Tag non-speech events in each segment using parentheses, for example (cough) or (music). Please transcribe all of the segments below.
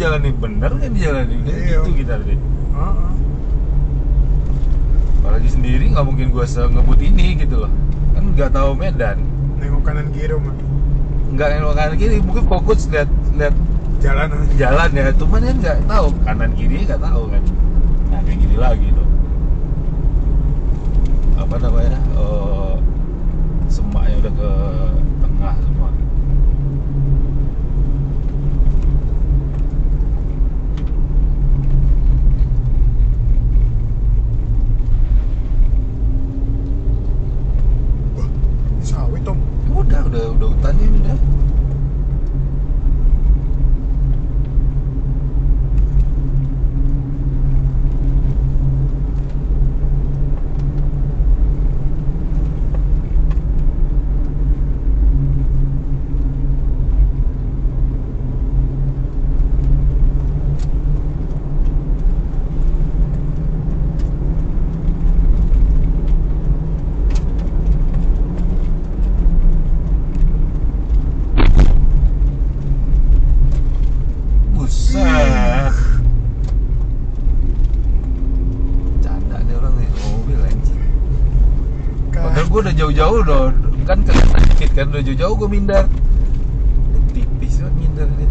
nih bener kan nih jalan nih Kan Iya. gitu kita nih Heeh. apalagi sendiri nggak mungkin gua ngebut ini gitu loh. Kan nggak tahu medan. Nengok kanan kiri mah nggak nengok kanan kiri mungkin fokus lihat lihat jalan. jalan ya. Cuman kan nggak tahu. Kanan kiri nggak tahu kan. Nah kayak gini lagi tuh. Apa namanya? Eh semaknya udah ke tengah semua wah ini sawit tom Ya udah udah udah hutannya udah Buset. Canda nih orang nih mobil anjing. Padahal gue udah jauh-jauh udah kan kelihatan dikit kan udah jauh-jauh gue minder. Ini tipis banget minder dia.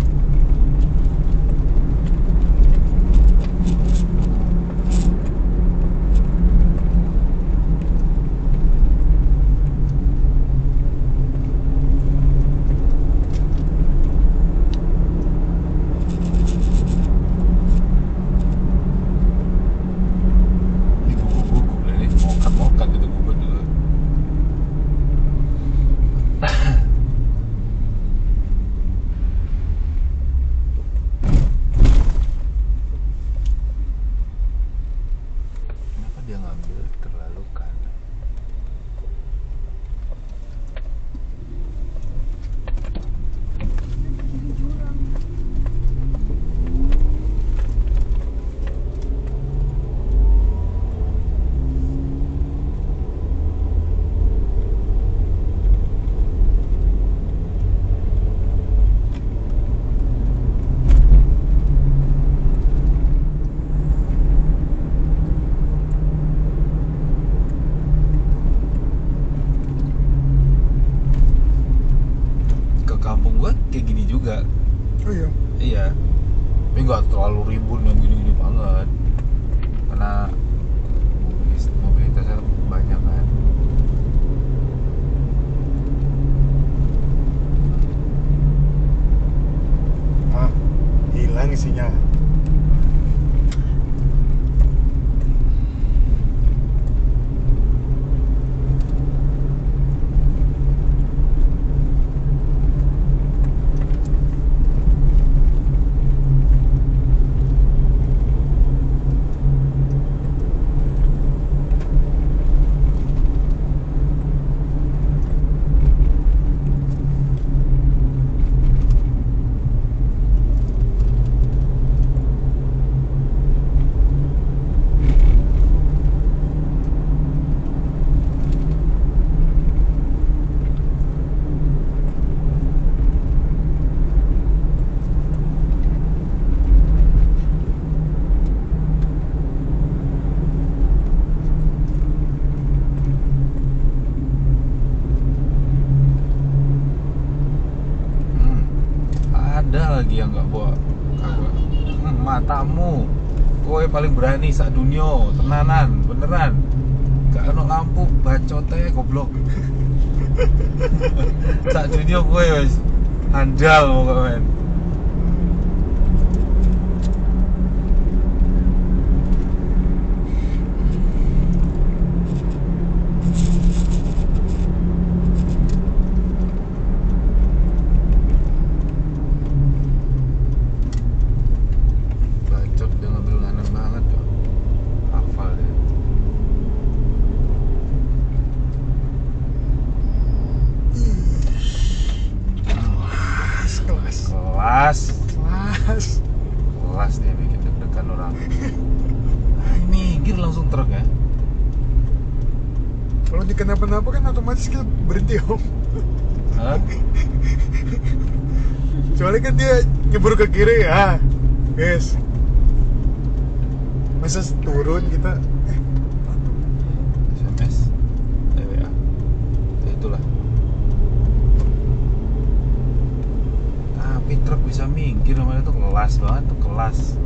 Ini gugup-gugup lah ini mokat-mokat gitu gugup juga. Kenapa dia ngambil terlalu kanan? Ke kampung gua kayak gini juga. oh iya Iya. Tapi nggak terlalu ribut yang gini-gini banget. Karena mobilitasnya banyak kan. ah hilang sinyal lagi yang nggak bawa kagak hmm, matamu kowe paling berani sak dunia tenanan beneran. Gak ono lampu bacote goblok. (laughs) Sak dunia kowe wis handal pokoknya men bacot dia ngambil nganan banget tuh hafal dia kelas kelas kelas kelas kelas dia bikin deg-degan orang. (laughs) Ini minggir langsung truk ya. Kalau dikenapa-napa kan otomatis kita berhenti om. Hah? (laughs) soalnya kan dia nyebur ke kiri ya. Guys masa turun kita eh SMS TWA ya itulah tapi truk bisa minggir namanya tuh kelas banget tuh kelas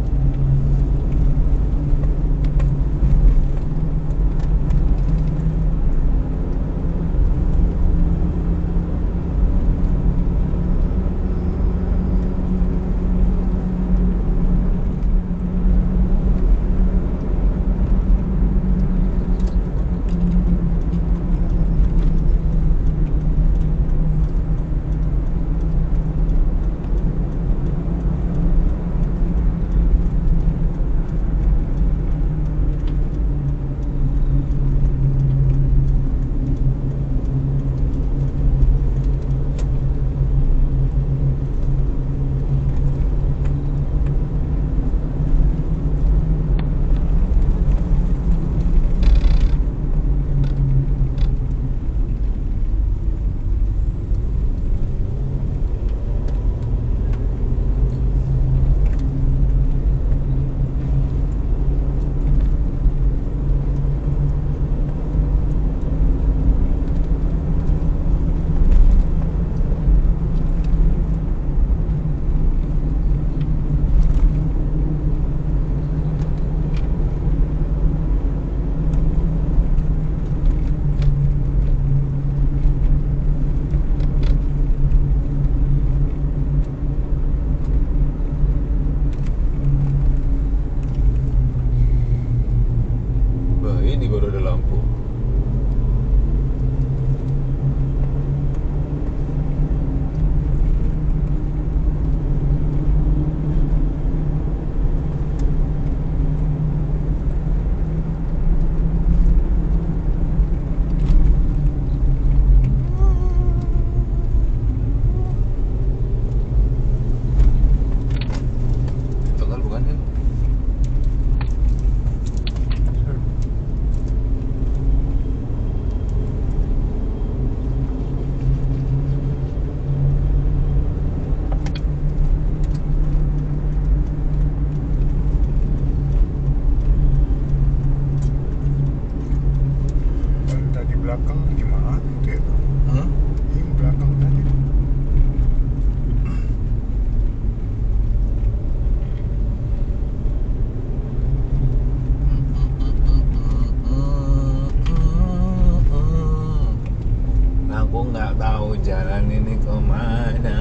Bah, ini baru ada lampu. Tegal bukan kan? kalau tadi belakang gimana tuh ya Hmm? ini belakang tadi Aku nggak tahu jalan ini ke mana.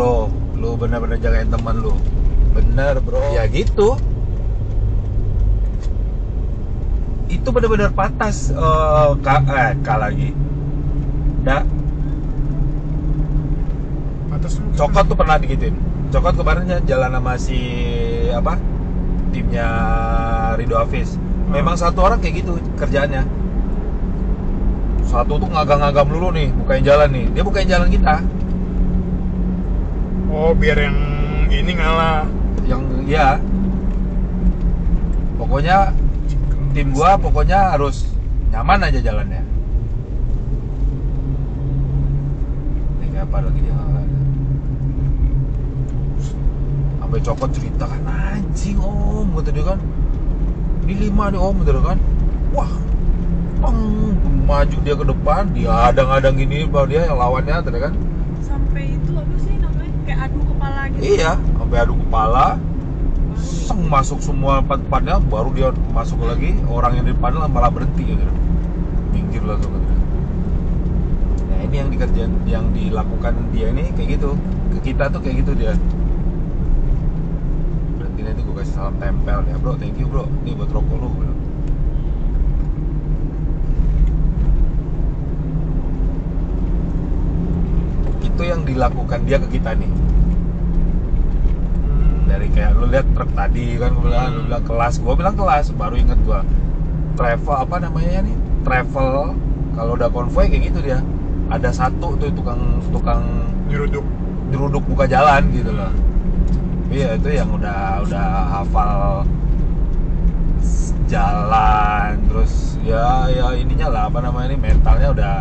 Bro, lu benar-benar jagain teman lu. Bener bro. Ya gitu. Itu benar-benar patas eh ka, eh, ka lagi. Dah, atas lu Cokot tuh pernah digituin. Cokot kemarin ya jalan sama si apa? Timnya Rido Hafiz. Memang satu orang kayak gitu kerjaannya. Satu tuh ngagam-ngagam dulu nih, bukain jalan nih. Dia bukain jalan kita. Oh biar yang ini ngalah. Yang ya pokoknya tim gua pokoknya harus nyaman aja jalannya. Ini apa lagi dia sampai cokot cerita kan anjing om kata dia kan. Ini lima nih om dia kan. Wah peng maju dia ke depan. Dia adang-adang gini bahwa dia yang lawannya kata dia kan. Sampai itu apa sih namanya kayak adu kepala gitu. Iya sampai adu kepala seng masuk semua empat-empatnya baru dia masuk lagi orang yang di lah malah berhenti gitu minggir langsung gitu nah ini yang dikerjain yang dilakukan dia ini kayak gitu. Ke kita tuh kayak gitu dia. Berarti nanti gue kasih salam tempel ya bro. Thank you bro. Ini buat rokok lu bro. Itu yang dilakukan dia ke kita nih. Dari kayak lu lihat truk tadi kan gue bilang lu bilang kelas gue bilang kelas baru inget gue travel apa namanya nih? Travel kalau udah konvoy kayak gitu dia. Ada satu tuh tukang tukang nyeruduk diruduk buka jalan gitu loh. Iya itu yang udah udah hafal jalan terus ya ya ininya lah apa namanya ini mentalnya udah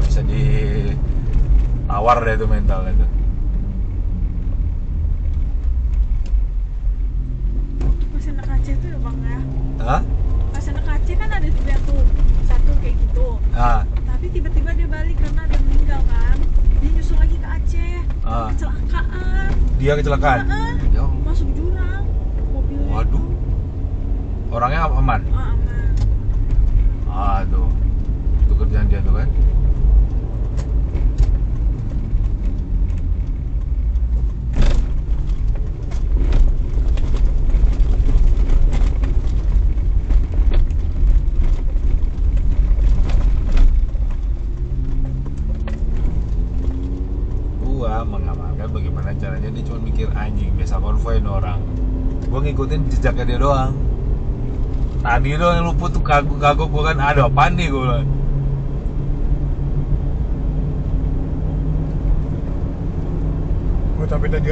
nggak bisa ditawar deh itu mental itu pas anak Aceh tuh ya bang ya Hah? pas anak Aceh kan ada juga tuh satu kayak gitu Ah, tapi tiba-tiba dia balik karena ada meninggal kan dia nyusul lagi ke Aceh Ah. kecelakaan dia kecelakaan. Heeh. Ya, masuk jurang mobilnya waduh. Orangnya aman. oh, aman Aduh. Itu kerjaan dia tuh kan. Gua mengamalkan bagaimana caranya dia cuma mikir anjing biasa konvoy nih orang. Gua ngikutin jejaknya dia doang. Tadi doang yang luput tuh kagok-kagok gue kan. Ada apaan nih gue bilang? Gue tapi tadi